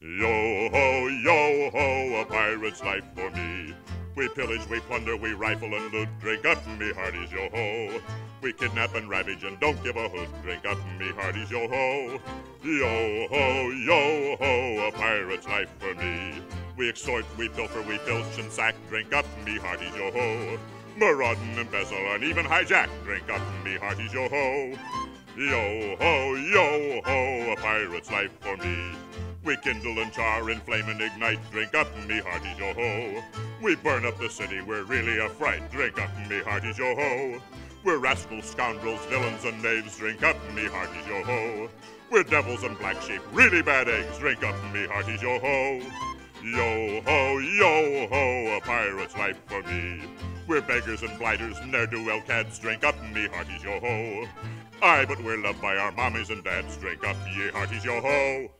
Yo ho, yo ho, a pirate's life for me. We pillage, we plunder, we rifle and loot. Drink up, me hearties, yo ho. We kidnap and ravage and don't give a hoot. Drink up, me hearties, yo ho. Yo ho, yo ho, a pirate's life for me. We extort, we pilfer, we filch and sack. Drink up, me hearties, yo ho. Maraud and embezzle and even hijack. Drink up, me hearties, yo ho. Yo ho, yo ho, a pirate's life for me. We kindle and char, inflame and ignite. Drink up, me hearties, yo ho. We burn up the city, we're really a fright. Drink up, me hearties, yo ho. We're rascals, scoundrels, villains, and knaves. Drink up, me hearties, yo ho. We're devils and black sheep, really bad eggs. Drink up, me hearties, yo ho. Yo ho, yo ho, a pirate's life for me. We're beggars and blighters, ne'er-do-well cads. Drink up, me hearties, yo ho. Aye, but we're loved by our mommies and dads. Drink up, ye hearties, yo ho.